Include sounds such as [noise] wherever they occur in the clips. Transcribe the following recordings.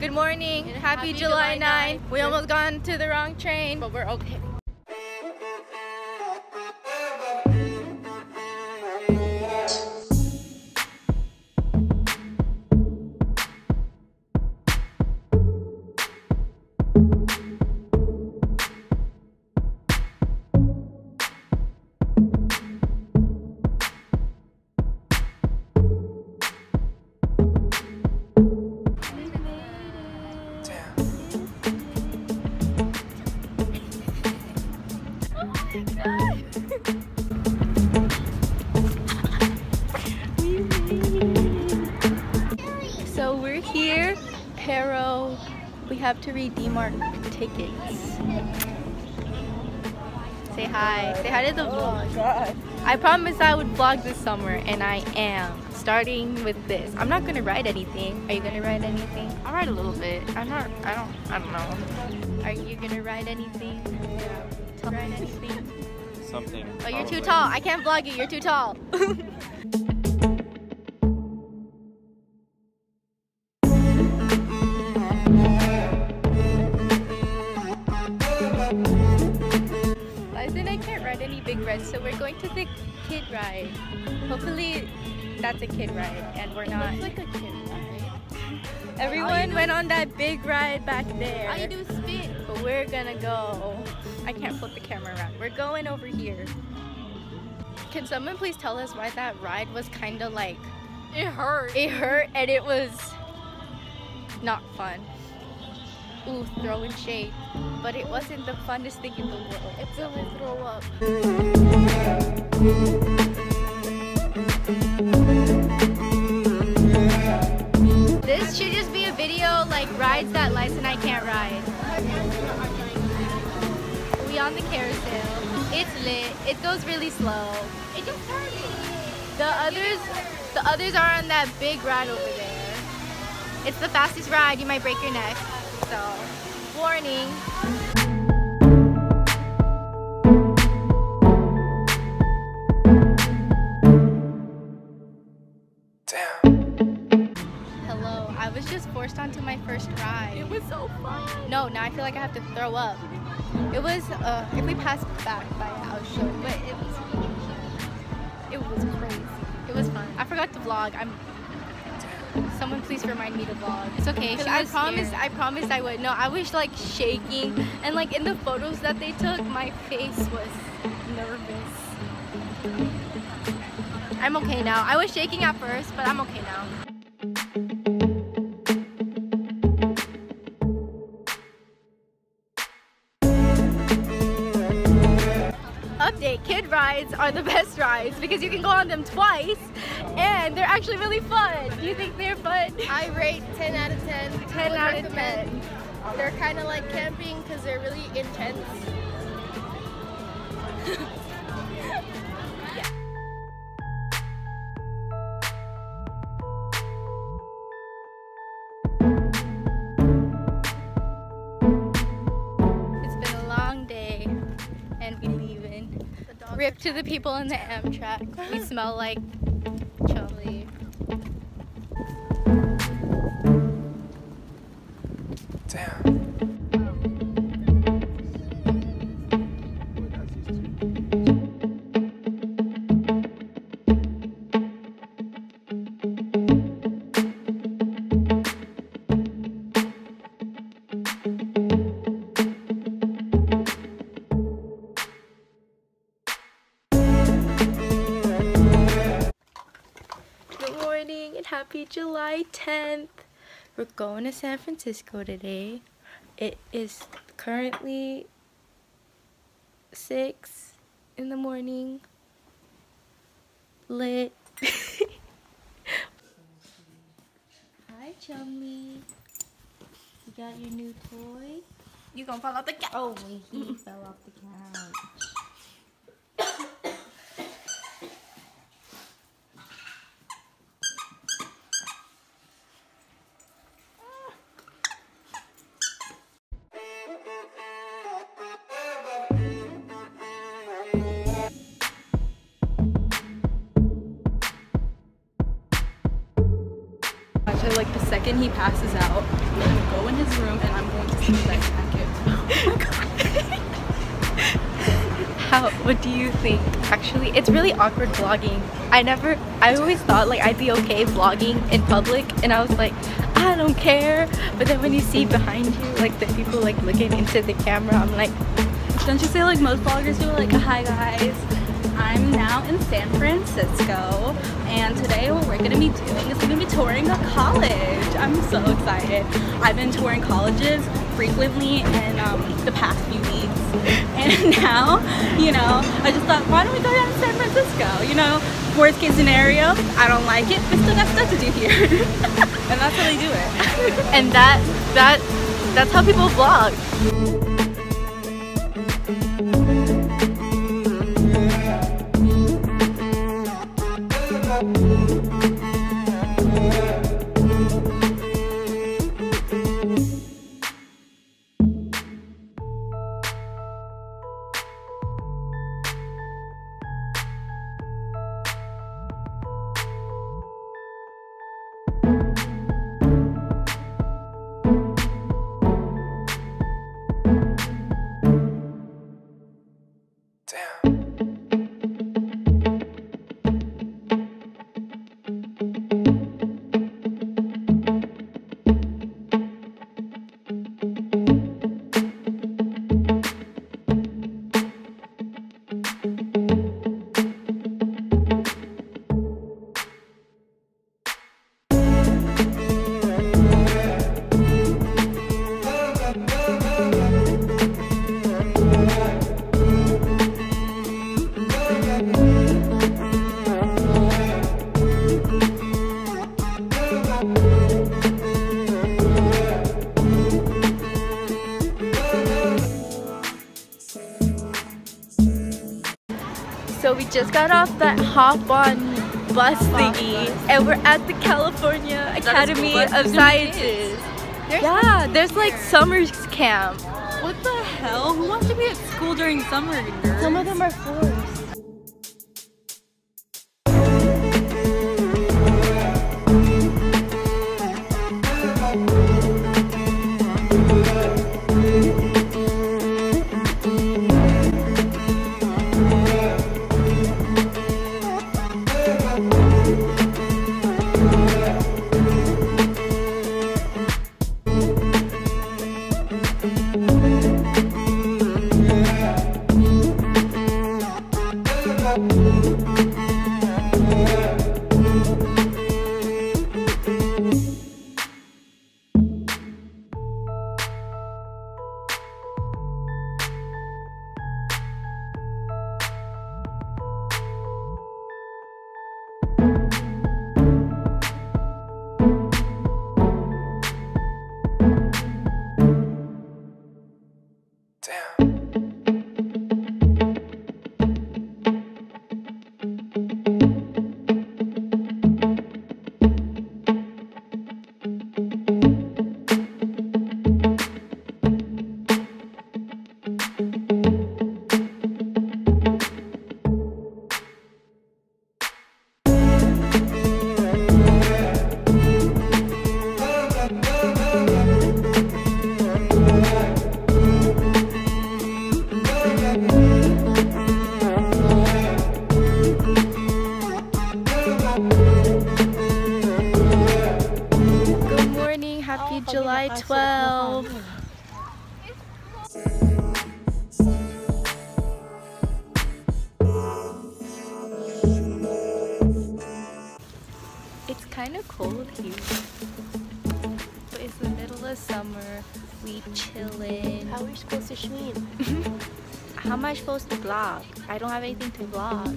Good morning. Happy, Happy July, July 9th. We almost got into the wrong train, but we're okay. Pero we have to redeem our tickets. Say hi. Say hi to the oh vlog. god. I promised I would vlog this summer, and I am. Starting with this. I'm not gonna write anything. Are you gonna write anything? I'll write a little bit. I'm not. I don't. I don't know. Are you gonna write anything? Tell write anything. Something. Oh, you're too tall. I can't vlog you. You're too tall. [laughs] Liza I can't ride any big rides, so we're going to the kid ride. Hopefully, that's a kid ride, and we're not. It's like a kid ride. Everyone went on that big ride back there. All you do is spin. But we're gonna go. I can't flip the camera around. We're going over here. Can someone please tell us why that ride was kind of like It hurt. it hurt and it was not fun? Ooh, throwing shade. But it wasn't the funnest thing in the world. It felt like throw up. This should just be a video like rides that Lice and I can't ride. We on the carousel. It's lit. It goes really slow. It just hurt. The others, the others are on that big ride over there. It's the fastest ride. You might break your neck. So, warning. Hello. I was just forced onto my first ride. It was so fun. No, now I feel like I have to throw up. It was, uh, if we pass back by, I'll show but it was, it was crazy. It was fun. I forgot to vlog. I'm, someone please remind me to vlog. It's okay. She I promised, scared. I promised I would. No, I was like shaking. And like in the photos that they took, my face was nervous. I'm okay now. I was shaking at first, but I'm okay now. update kid rides are the best rides because you can go on them twice and they're actually really fun do you think they're fun I rate 10 out of 10. 10 Would out of recommend. They're kind of like camping because they're really intense. [laughs] it's been a long day and we leaving The rip to the people in the amtrak we [laughs] smell like happy July 10th. We're going to San Francisco today. It is currently 6 in the morning. Lit. [laughs] Hi, Chummy. You got your new toy? You gonna fall off the couch. Oh, wait, he [laughs] fell off the couch. So like the second he passes out, I'm gonna go in his room and I'm going to see that packet. [laughs] How, what do you think? Actually, it's really awkward vlogging. I never, I always thought like I'd be okay vlogging in public and I was like, I don't care. But then when you see behind you, like the people like looking into the camera, I'm like, Don't you say like most vloggers do like, hi guys, I'm now in San Francisco and today we're gonna be doing is we're gonna be touring a college. I'm so excited. I've been touring colleges frequently in um, the past few weeks [laughs] and now, you know, I just thought why don't we go down to San Francisco, you know? Worst case scenario, I don't like it, but still got stuff to do here. and that's how they do it. [laughs] and that, that, that's how people vlog. So we just got off that hop on bus thingy and we're at the California Academy bus of with new Sciences. Yeah, there's like summer camp. What the hell? Who wants to be at school during summer? nerds? Some of them are forced. Kind of cold here, but it's the middle of summer. We chillin'. How are we supposed to swim? [laughs] How am I supposed to vlog? I don't have anything to vlog.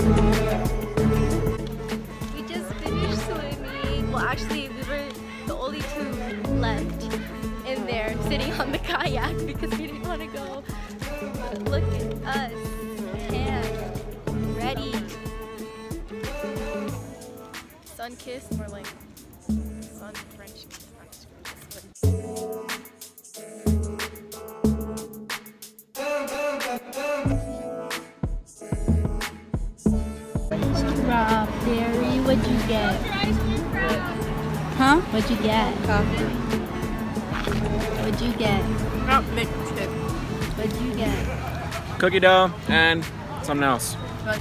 We just finished swimming. Well, actually, we were the only two left in there sitting on the kayak [laughs] because we didn't want to go. But look at us. And ready. Sun kissed or like sun French get? Huh? What'd you get? Coffee. What'd you get? Not mixed it. What'd you get? Cookie dough and something else. But